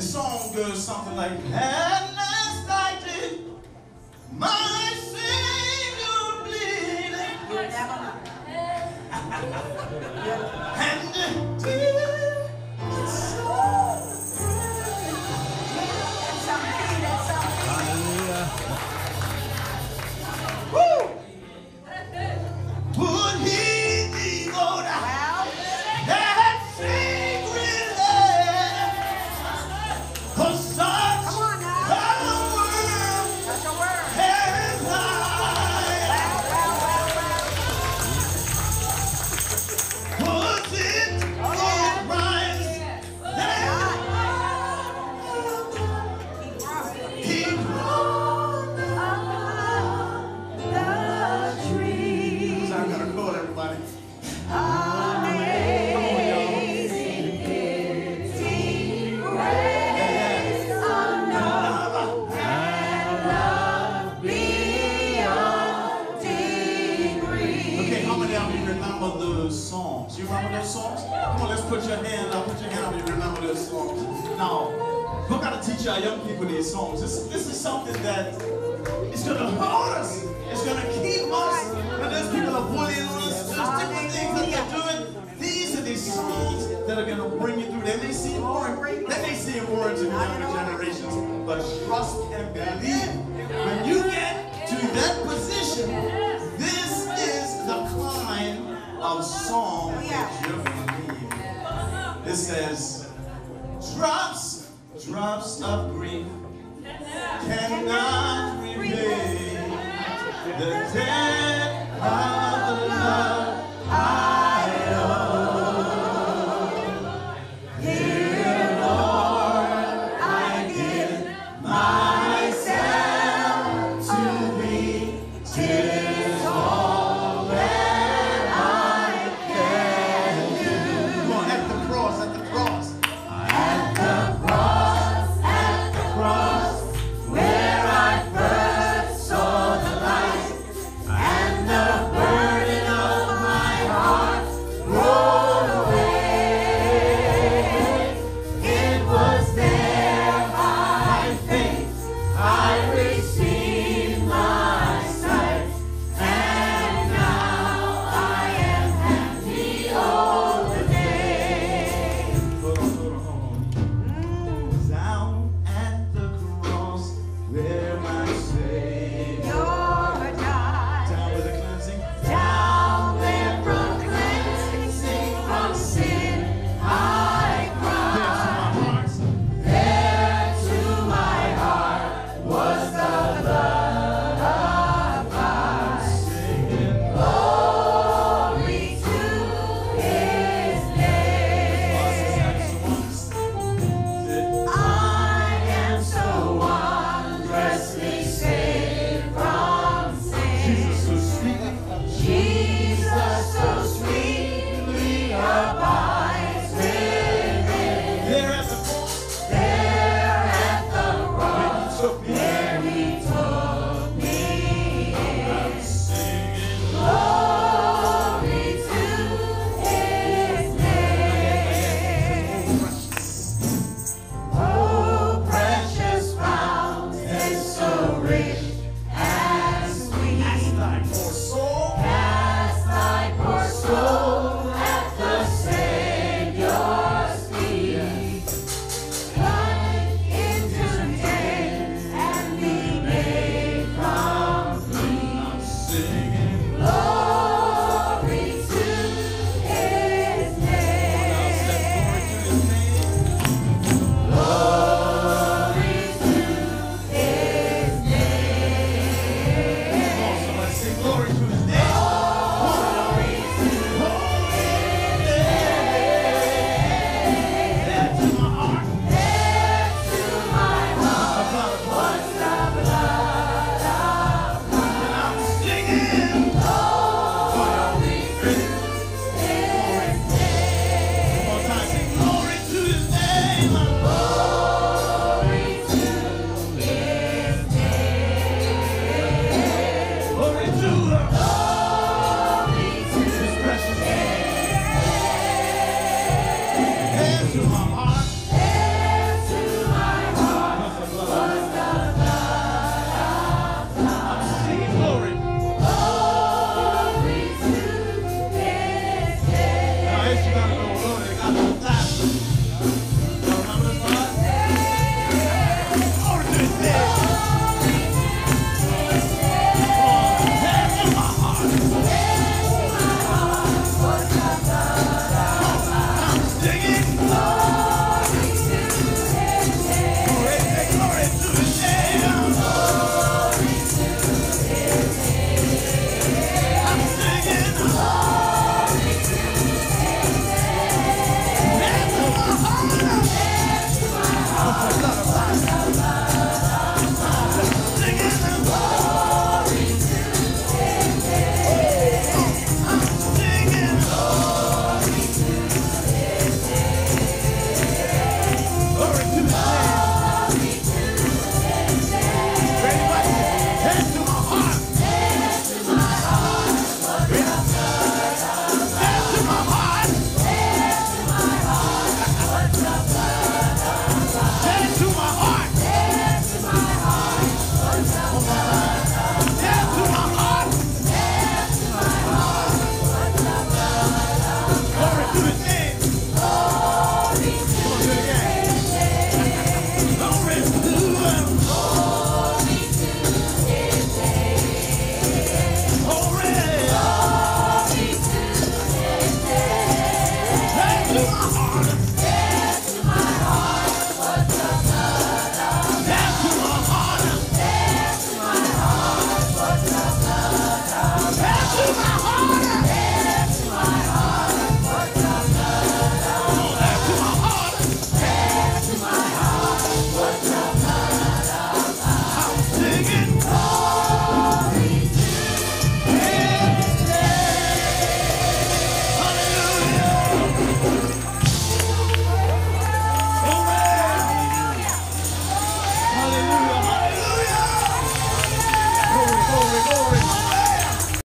The song goes something like, At last I did my Savior bleed. And songs? You remember those songs? Come on, let's put your hand up. Put your hand up if you remember those songs. Now, we're gonna teach our young people these songs. This, this is something that is gonna hold us. It's gonna keep us. When those people are bullying us, there's different things that they're doing. These are these songs that are gonna bring you through. They may seem boring. They may seem boring to younger generations, but trust and believe. When you get to that The There Yeah. heart.